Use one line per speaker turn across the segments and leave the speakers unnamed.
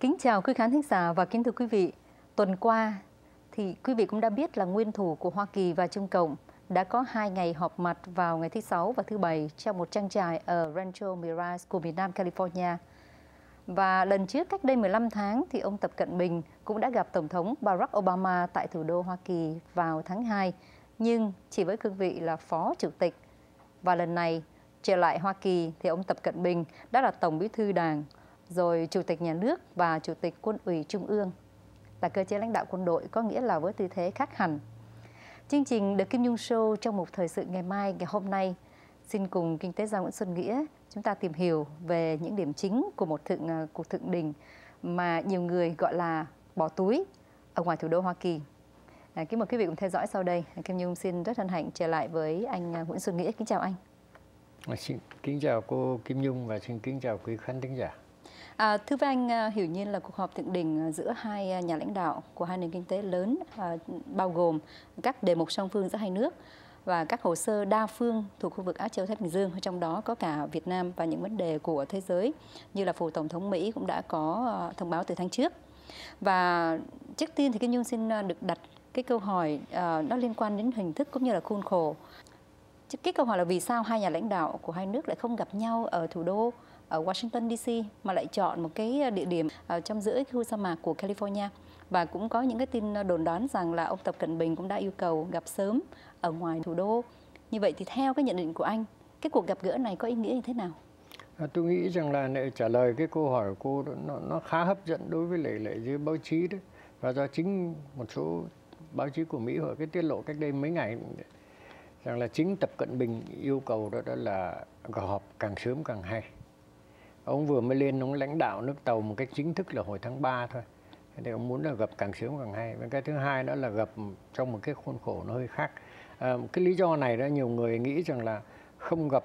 Kính chào quý khán thính giả và kính thưa quý vị. Tuần qua thì quý vị cũng đã biết là nguyên thủ của Hoa Kỳ và Trung Cộng đã có hai ngày họp mặt vào ngày thứ Sáu và thứ Bảy trong một trang trại ở Rancho Mirage của miền Nam California. Và lần trước cách đây 15 tháng thì ông Tập Cận Bình cũng đã gặp Tổng thống Barack Obama tại thủ đô Hoa Kỳ vào tháng 2, nhưng chỉ với cương vị là Phó Chủ tịch. Và lần này trở lại Hoa Kỳ thì ông Tập Cận Bình đã là Tổng bí thư Đảng, rồi Chủ tịch Nhà nước và Chủ tịch Quân ủy Trung ương. Là cơ chế lãnh đạo quân đội có nghĩa là với tư thế khác hẳn. Chương trình được Kim Nhung Show trong một thời sự ngày mai, ngày hôm nay xin cùng Kinh tế gia Nguyễn Xuân Nghĩa chúng ta tìm hiểu về những điểm chính của một thượng à, cuộc thượng đỉnh mà nhiều người gọi là bỏ túi ở ngoài thủ đô Hoa Kỳ. À, kính mời quý vị cùng theo dõi sau đây. Kim Nhung xin rất hân hạnh trở lại với anh à, Nguyễn Xuân Nghĩa. Kính chào anh.
Vâng, xin kính chào cô Kim Nhung và xin kính chào quý khán thính giả.
À, thưa với anh, à, hiểu nhiên là cuộc họp thượng đỉnh à, giữa hai à, nhà lãnh đạo của hai nền kinh tế lớn à, bao gồm các đề mục song phương giữa hai nước và các hồ sơ đa phương thuộc khu vực Á Châu Thái Bình Dương, trong đó có cả Việt Nam và những vấn đề của thế giới như là phủ tổng thống Mỹ cũng đã có thông báo từ tháng trước. Và trước tiên thì Kim Nhung xin được đặt cái câu hỏi uh, nó liên quan đến hình thức cũng như là khuôn khổ. Cái câu hỏi là vì sao hai nhà lãnh đạo của hai nước lại không gặp nhau ở thủ đô ở Washington DC mà lại chọn một cái ờ, địa điểm ở trong giữa khu sa mạc của California và cũng có những cái tin ờ, đồn đoán rằng là ông Tập Cận Bình cũng đã yêu cầu gặp sớm ở ngoài thủ đô. Như vậy thì theo cái nhận định của anh, cái cuộc gặp gỡ này có ý nghĩa như thế nào?
À, tôi nghĩ rằng là để trả lời cái câu hỏi của cô nó, nó khá hấp dẫn đối với lệ lệ dưới báo chí đấy và do chính một số báo chí của Mỹ hồi cái tiết lộ cách đây mấy ngày rằng là chính Tập Cận Bình yêu cầu đó, đó là họp càng sớm càng hay. Ông vừa mới lên ông lãnh đạo nước tàu một cách chính thức là hồi tháng 3 thôi. Thì ông muốn là gặp càng sớm càng hay. Và cái thứ hai đó là gặp trong một cái khuôn khổ nó hơi khác. À, cái lý do này đó nhiều người nghĩ rằng là không gặp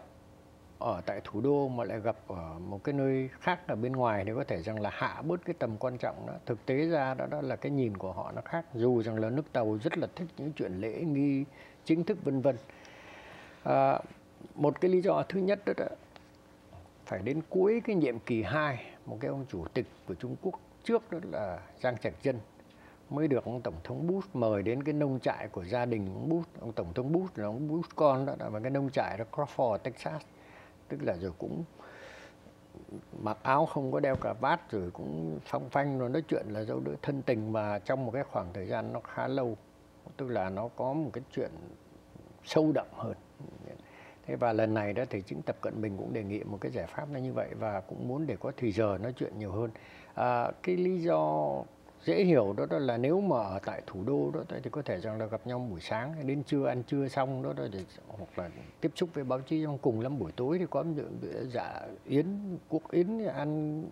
ở tại thủ đô mà lại gặp ở một cái nơi khác ở bên ngoài thì có thể rằng là hạ bớt cái tầm quan trọng đó. Thực tế ra đó, đó là cái nhìn của họ nó khác. Dù rằng là nước tàu rất là thích những chuyện lễ nghi chính thức vân vân. À, một cái lý do thứ nhất đó, đó phải đến cuối cái nhiệm kỳ 2 một cái ông chủ tịch của Trung Quốc trước đó là Giang Trạch Dân, mới được ông tổng thống Bush mời đến cái nông trại của gia đình ông Bush. Ông tổng thống Bush là ông Bush con đó và cái nông trại đó, Crawford, Texas. Tức là rồi cũng mặc áo không có đeo cà vát rồi cũng phong phanh, rồi nói chuyện là dấu đứa thân tình. Mà trong một cái khoảng thời gian nó khá lâu, tức là nó có một cái chuyện sâu đậm hơn thế và lần này đó thì chính tập cận bình cũng đề nghị một cái giải pháp nó như vậy và cũng muốn để có thì giờ nói chuyện nhiều hơn. À, cái lý do dễ hiểu đó, đó là nếu mà ở tại thủ đô đó thì có thể rằng là gặp nhau buổi sáng đến trưa ăn trưa xong đó, đó thì hoặc là tiếp xúc với báo chí trong cùng lắm buổi tối thì có dạ yến quốc yến ăn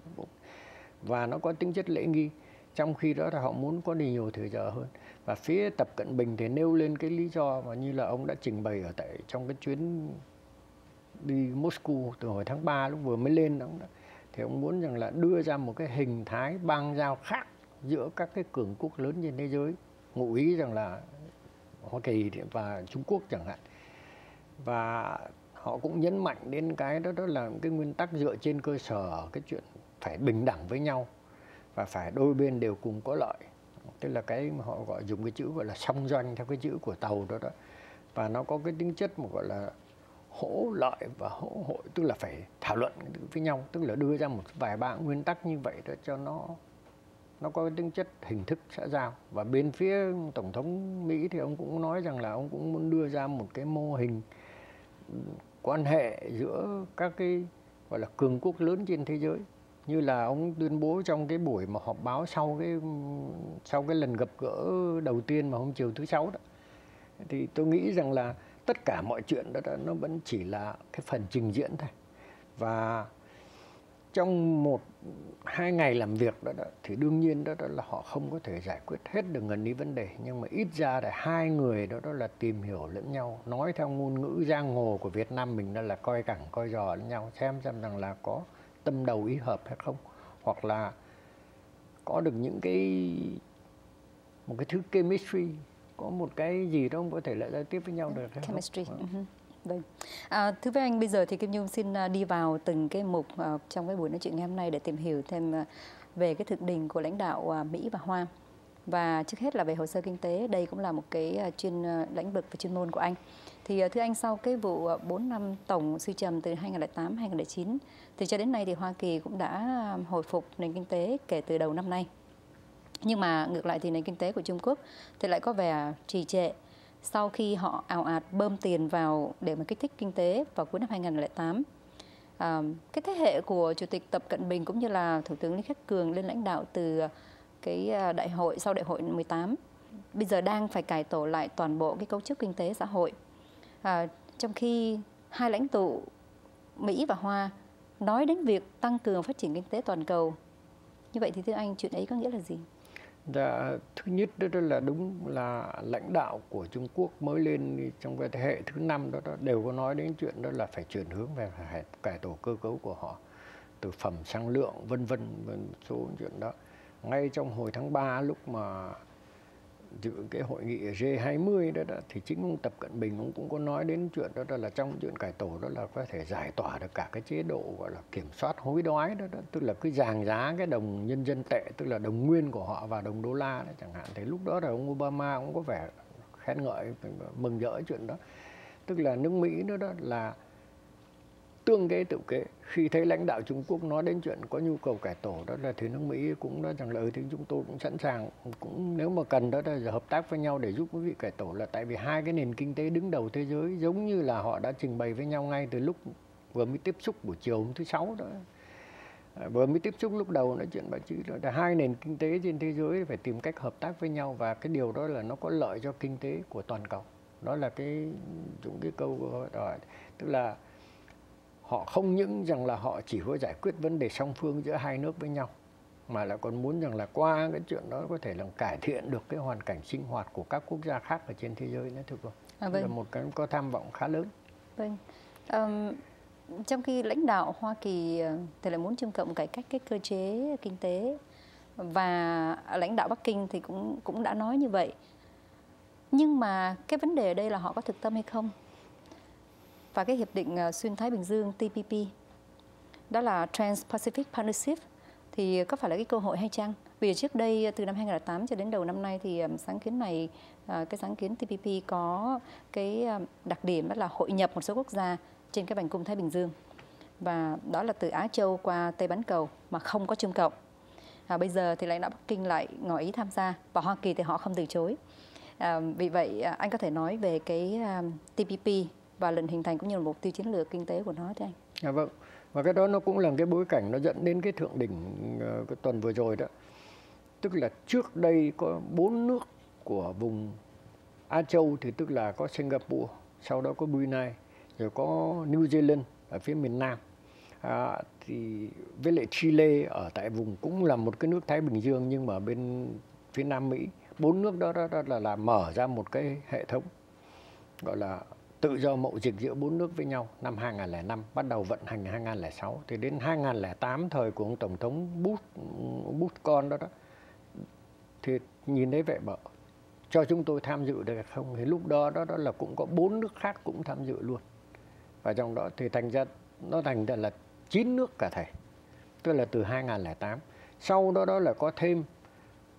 và nó có tính chất lễ nghi. Trong khi đó là họ muốn có đi nhiều thời giờ hơn và phía tập cận bình thì nêu lên cái lý do mà như là ông đã trình bày ở tại trong cái chuyến đi Moscow từ hồi tháng 3 lúc vừa mới lên đó thì ông muốn rằng là đưa ra một cái hình thái bang giao khác giữa các cái cường quốc lớn trên thế giới, ngụ ý rằng là Hoa Kỳ và Trung Quốc chẳng hạn. Và họ cũng nhấn mạnh đến cái đó đó là cái nguyên tắc dựa trên cơ sở cái chuyện phải bình đẳng với nhau và phải đôi bên đều cùng có lợi tức là cái mà họ gọi dùng cái chữ gọi là song doanh theo cái chữ của tàu đó đó. Và nó có cái tính chất mà gọi là hỗ lợi và hỗ hội, tức là phải thảo luận với nhau, tức là đưa ra một vài ba nguyên tắc như vậy đó cho nó nó có cái tính chất hình thức xã giao. Và bên phía tổng thống mỹ thì ông cũng nói rằng là ông cũng muốn đưa ra một cái mô hình quan hệ giữa các cái gọi là cường quốc lớn trên thế giới như là ông tuyên bố trong cái buổi mà họp báo sau cái sau cái lần gặp gỡ đầu tiên mà hôm chiều thứ sáu đó thì tôi nghĩ rằng là tất cả mọi chuyện đó, đó nó vẫn chỉ là cái phần trình diễn thôi. Và trong một hai ngày làm việc đó, đó thì đương nhiên đó, đó là họ không có thể giải quyết hết được gần đi vấn đề. Nhưng mà ít ra là hai người đó đó là tìm hiểu lẫn nhau nói theo ngôn ngữ giang hồ của Việt Nam mình đó là coi cẳng coi giò lẫn nhau xem xem rằng là có tâm đầu ý hợp hay không hoặc là có được những cái một cái thứ chemistry có một cái gì đó có thể lại giao tiếp với nhau được
chemistry
không?
Uh-huh. Vâng. À, thưa với anh, bây giờ thì Kim Nhung xin à, đi vào từng cái mục uh, trong cái buổi nói chuyện ngày hôm nay để tìm hiểu thêm uh, về cái thượng đỉnh của lãnh đạo uh, Mỹ và Hoa. Và trước hết là về hồ sơ kinh tế, đây cũng là một cái à, chuyên à, lĩnh vực và chuyên môn của anh. Thì à, thưa anh, sau cái vụ 4 năm tổng suy trầm từ 2008-2009, thì cho đến nay thì Hoa Kỳ cũng đã hồi phục nền kinh tế kể từ đầu năm nay. Nhưng mà ngược lại thì nền kinh tế của Trung Quốc thì lại có vẻ trì trệ sau khi họ ảo ạt bơm tiền vào để mà kích thích kinh tế vào cuối năm 2008. À, cái thế hệ của Chủ tịch Tập Cận Bình cũng như là Thủ tướng Lý Khắc Cường lên lãnh đạo từ cái à, đại hội sau đại hội 18 bây giờ đang phải cải tổ lại toàn bộ cái cấu trúc kinh tế xã hội. À, trong khi hai lãnh tụ Mỹ và Hoa nói đến việc tăng cường phát triển kinh tế toàn cầu. Như vậy thì thưa anh chuyện ấy có nghĩa là gì?
Dạ, thứ nhất đó, đó là đúng là lãnh đạo của Trung Quốc mới lên trong cái thế hệ thứ năm đó, đó đều có nói đến chuyện đó là phải chuyển hướng về phải cải tổ cơ cấu của họ từ phẩm sang lượng vân vân số chuyện đó ngay trong hồi tháng 3 lúc mà dự cái hội nghị G20 đó, đó thì chính ông Tập Cận Bình ông cũng có nói đến chuyện đó, đó là trong chuyện cải tổ đó là có thể giải tỏa được cả cái chế độ gọi là kiểm soát hối đoái đó, đó tức là cứ giàng giá cái đồng nhân dân tệ tức là đồng nguyên của họ và đồng đô la đó chẳng hạn. Thì lúc đó là ông Obama cũng có vẻ khen ngợi mừng rỡ chuyện đó. Tức là nước Mỹ đó, đó là tương kế tự kế. Khi thấy lãnh đạo Trung Quốc nói đến chuyện có nhu cầu cải tổ, đó là thì nước Mỹ cũng nói rằng là ừ thì chúng tôi cũng sẵn sàng, cũng nếu mà cần, đó là hợp tác với nhau để giúp quý vị cải tổ. Là tại vì hai cái nền kinh tế đứng đầu thế giới giống như là họ đã trình bày với nhau ngay từ lúc vừa mới tiếp xúc buổi chiều hôm thứ sáu đó. À, vừa mới tiếp xúc lúc đầu nói chuyện báo chí là hai nền kinh tế trên thế giới phải tìm cách hợp tác với nhau và cái điều đó là nó có lợi cho kinh tế của toàn cầu. Đó là cái, những cái câu đó tức là họ không những rằng là họ chỉ có giải quyết vấn đề song phương giữa hai nước với nhau mà lại còn muốn rằng là qua cái chuyện đó có thể là cải thiện được cái hoàn cảnh sinh hoạt của các quốc gia khác ở trên thế giới nữa thưa cô. À, vâng. là một cái có tham vọng khá lớn.
Vâng. Um, trong khi lãnh đạo Hoa Kỳ ờ, thì lại muốn Trung Cộng cải cách cái cơ chế kinh tế và lãnh đạo Bắc Kinh thì cũng cũng đã nói như vậy. Nhưng mà cái vấn đề ở đây là họ có thực tâm hay không và cái hiệp định ờ, xuyên Thái Bình Dương TPP đó là Trans-Pacific Partnership thì có phải là cái cơ hội hay chăng? Vì trước đây ờ, từ năm 2008 cho đến đầu năm nay thì ờ, sáng kiến này cái sáng kiến TPP có cái đặc điểm đó là hội nhập một số quốc gia trên cái vành cung Thái Bình Dương và đó là từ Á Châu qua Tây Bán Cầu mà không có Trung Cộng. À, bây giờ thì lãnh đạo Bắc Kinh lại ngỏ ý tham gia và Hoa Kỳ thì họ không từ chối. À, vì vậy à, anh có thể nói về cái à, TPP và lệnh hình thành cũng như là mục tiêu chiến lược kinh tế của nó thưa anh.
À, vâng. Và cái đó nó cũng là cái bối cảnh nó dẫn đến cái thượng đỉnh uh, cái tuần vừa rồi đó. Tức là trước đây có bốn nước của vùng Á Châu thì tức là có Singapore, sau đó có Brunei, rồi có New Zealand ở phía miền Nam. À, thì với lại Chile ở tại vùng cũng là một cái nước Thái Bình Dương nhưng mà bên phía Nam Mỹ bốn nước đó, đó, đó là, là mở ra một cái hệ thống gọi là tự do mậu dịch giữa bốn nước với nhau, năm 2005 bắt đầu vận hành 2006 thì đến 2008 thời của ông tổng thống Bush Bush con đó đó. Thì nhìn thấy vậy bảo cho chúng tôi tham dự được không? Thì lúc đó đó đó là cũng có bốn nước khác cũng tham dự luôn. Và trong đó thì thành ra, nó thành ra là chín nước cả thầy. Tức là từ 2008 sau đó đó là có thêm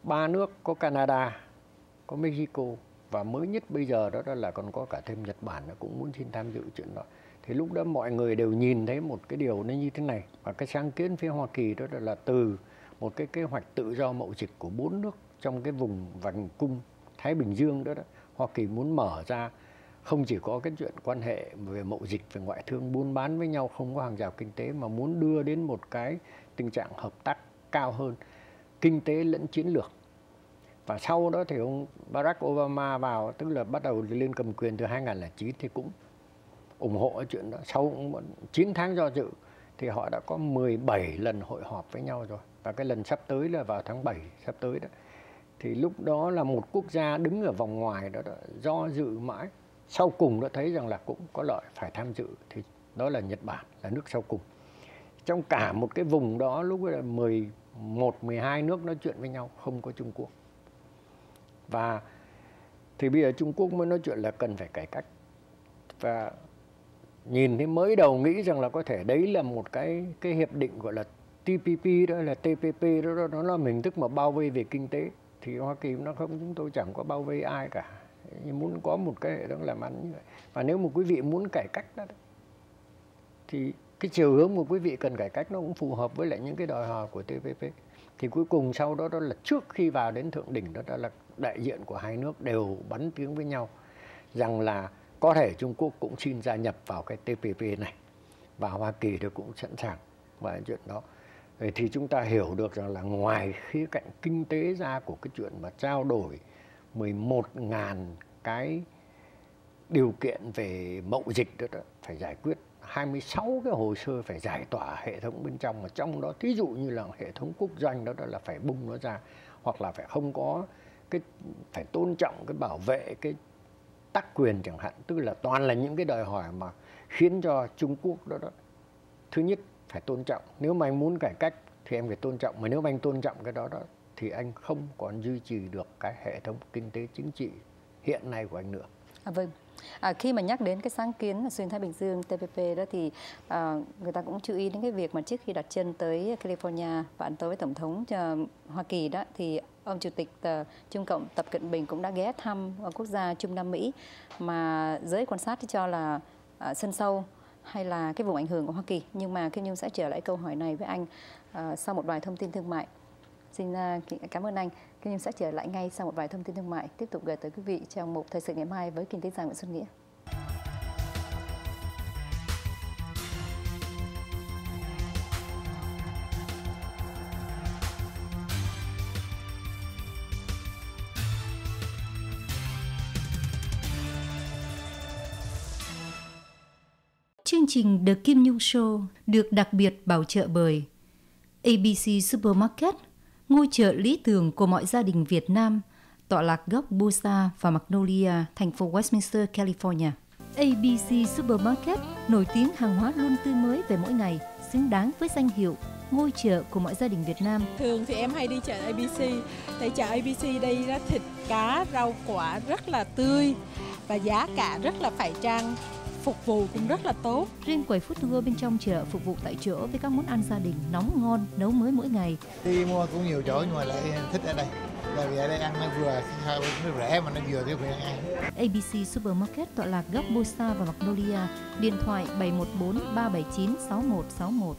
ba nước, có Canada, có Mexico và mới nhất bây giờ đó, đó là còn có cả thêm Nhật Bản nó cũng muốn xin tham dự chuyện đó. Thì lúc đó mọi người đều nhìn thấy một cái điều nó như thế này. Và cái sáng kiến phía Hoa Kỳ đó là từ một cái kế hoạch tự do mậu dịch của bốn nước trong cái vùng vành cung Thái Bình Dương đó, đó Hoa Kỳ muốn mở ra. Không chỉ có cái chuyện quan hệ về mậu dịch về ngoại thương buôn bán với nhau không có hàng rào kinh tế mà muốn đưa đến một cái tình trạng hợp tác cao hơn kinh tế lẫn chiến lược và sau đó thì ông Barack Obama vào tức là bắt đầu lên cầm quyền từ 2009 thì cũng ủng hộ cái chuyện đó. Sau 9 tháng do dự thì họ đã có 17 lần hội họp với nhau rồi. Và cái lần sắp tới là vào tháng 7 sắp tới đó. Thì lúc đó là một quốc gia đứng ở vòng ngoài đó, đó do dự mãi. Sau cùng đã thấy rằng là cũng có lợi phải tham dự. Thì đó là Nhật Bản là nước sau cùng. Trong cả một cái vùng đó lúc đó là 11 12 nước nói chuyện với nhau không có Trung Quốc và thì bây giờ Trung Quốc mới nói chuyện là cần phải cải cách. Và nhìn thấy mới đầu nghĩ rằng là có thể đấy là một cái cái hiệp định gọi là TPP đó là TPP đó, đó nó là hình thức mà bao vây về kinh tế. Thì Hoa Kỳ nó không chúng tôi chẳng có bao vây ai cả. Nhưng muốn có một cái hệ thống làm ăn như vậy. Và nếu một quý vị muốn cải cách đó thì cái chiều hướng của quý vị cần cải cách nó cũng phù hợp với lại những cái đòi hỏi của TPP thì cuối cùng sau đó đó là trước khi vào đến thượng đỉnh đó, đó là đại diện của hai nước đều bắn tiếng với nhau rằng là có thể Trung Quốc cũng xin gia nhập vào cái TPP này và Hoa Kỳ thì cũng sẵn sàng và chuyện đó. Thì chúng ta hiểu được rằng là ngoài khía cạnh kinh tế ra của cái chuyện mà trao đổi 11.000 cái điều kiện về mậu dịch đó, đó phải giải quyết 26 cái hồ sơ phải giải tỏa hệ thống bên trong mà trong đó thí dụ như là hệ thống quốc doanh đó, đó là phải bung nó ra hoặc là phải không có cái phải tôn trọng cái bảo vệ cái tác quyền chẳng hạn tức là toàn là những cái đòi hỏi mà khiến cho Trung Quốc đó đó thứ nhất phải tôn trọng nếu mà anh muốn cải cách thì em phải tôn trọng mà nếu mà anh tôn trọng cái đó đó thì anh không còn duy trì được cái hệ thống kinh tế chính trị hiện nay của anh nữa.
À, vâng. À, khi mà nhắc đến cái sáng kiến xuyên thái bình dương TPP đó thì à, người ta cũng chú ý đến cái việc mà trước khi đặt chân tới California và ăn tối với tổng thống uh, Hoa Kỳ đó thì ông chủ tịch uh, Trung Cộng Tập Cận Bình cũng đã ghé thăm quốc gia Trung Nam Mỹ mà giới quan sát thì cho là uh, sân sâu hay là cái vùng ảnh hưởng của Hoa Kỳ nhưng mà Kim Nhung sẽ trở lại câu hỏi này với anh uh, sau một vài thông tin thương mại. Xin à, à, cảm ơn anh. Kim Nhung sẽ trở lại ngay sau một vài thông tin thương mại tiếp tục gửi tới quý vị trong một thời sự ngày mai với kinh tế gia Nguyễn Xuân Nghĩa. Chương trình The Kim Nhung Show được đặc biệt bảo trợ bởi ABC Supermarket, ngôi chợ lý tưởng của mọi gia đình Việt Nam, tọa lạc gốc Busa và Magnolia, thành phố Westminster, California. ABC Supermarket nổi tiếng hàng hóa luôn tươi mới về mỗi ngày, xứng đáng với danh hiệu ngôi chợ của mọi gia đình Việt Nam.
Thường thì em hay đi chợ ABC, tại chợ ABC đây ra thịt cá, rau quả rất là tươi và giá cả rất là phải chăng phục vụ cũng rất là tốt.
Riêng quầy food tour bên trong chợ phục vụ tại chỗ với các món ăn gia đình nóng ngon, nấu mới mỗi ngày.
Đi mua cũng nhiều chỗ nhưng mà lại thích ở đây. Bởi vì ở đây ăn nó vừa nó rẻ mà nó vừa cái việc ăn.
ABC Supermarket tọa lạc góc Bosa và Magnolia, điện thoại 714 379 6161.